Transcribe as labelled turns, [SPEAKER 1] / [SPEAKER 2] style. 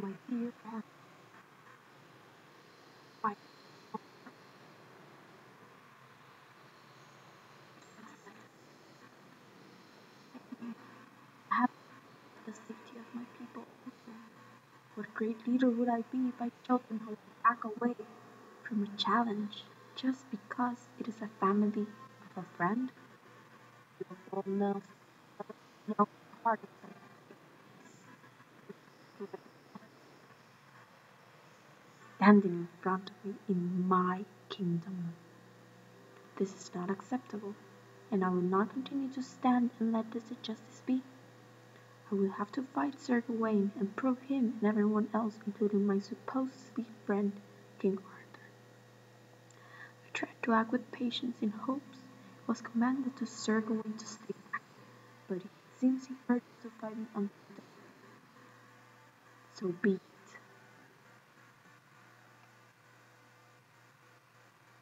[SPEAKER 1] my dear aunt. Have the safety of my people. What great leader would I be if I children who back away from a challenge just because it is a family of a friend? You will know, know heart standing in front of me in my kingdom. This is not acceptable, and I will not continue to stand and let this injustice be. I will have to fight Sir Gawain and prove him and everyone else, including my supposed friend, King Arthur. I tried to act with patience in hopes was commanded to Sir Gawain to stay back, but it seems he urged to fight me until death. So be it.